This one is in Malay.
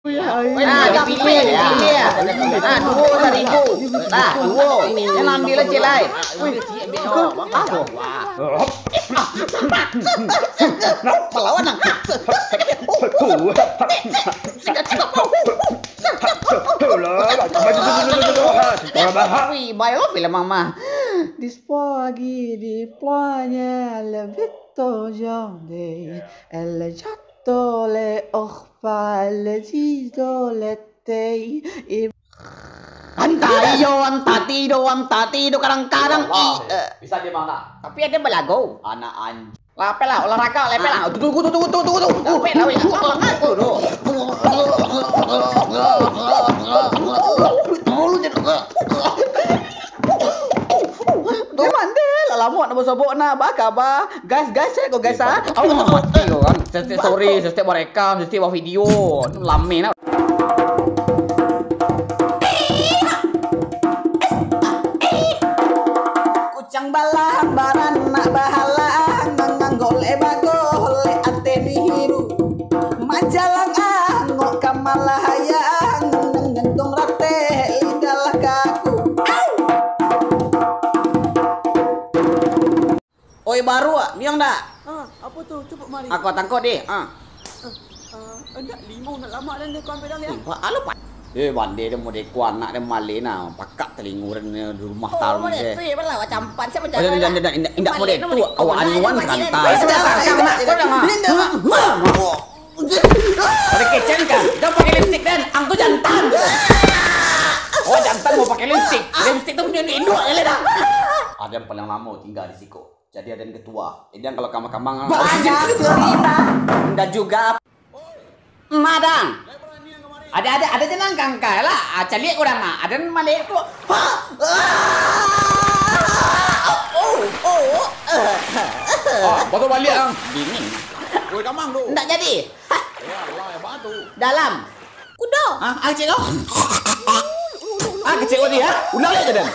Ah, dia pilih, dia pilih. Ah, dua seribu. Ah, dua. Yang ambil aja lah. Melawan nak. Wih, baik apa lah mama. Dispoghi di plogne le vitto giorni e le dole dole tei Antayo, antatido, antatido, kadang-kadang eh, Bisa di mana? Tapi ada belago Anak anjing Lape lah, olahraga, lepe lah. Tunggu, tunggu, tunggu, tunggu, tunggu. Lape lah, ya, apa ngaku lu? Lu, lu, lu, Tu mandel. Alamak nak bersabuk nak. Bah khabar? Guys guys saya kau guys ah. Aku nak mati kau kan Setiap story Setiap buat rekam Setiap buat video. Lame nak. Kucang balah baran nak bahala Oi baru ah, biang dah. Ah, apa tu? Cuba mari. Aku tangkut dia. Ha. Ah, endak limau nak lama dan dia kau ambil dah ya. Pak alu pak. Eh bande dia mau dekuan nak dia malin nah. Pakak telinguran di rumah Oh, tahu boleh dia. tu ya belah macam pan siapa Oh, jangan jangan jangan indak boleh tu awak anyuan santai. Ada kecen kan? Jangan pakai lipstick dan angku jantan. Oh jantan mau pakai lipstick. Lipstick tu punya induk ya dah. Ada yang paling lama tinggal di Siko. Jadi ada yang ketua. Ini yang kalau kamang-kamang Banyak cerita. dan juga Madang. Ada ada ada jenang kangkai lah. Ah, calik orang mah. Ada malik tu. Ha. Oh, oh. Ah, baru balik ang. Dingin. Oi, kamang tu. Tak jadi. Ha. Ya Allah, ya batu. Dalam. Kuda. Ah, ah cik kau. Ah, kecil kau ni ha. Ulang lagi dan.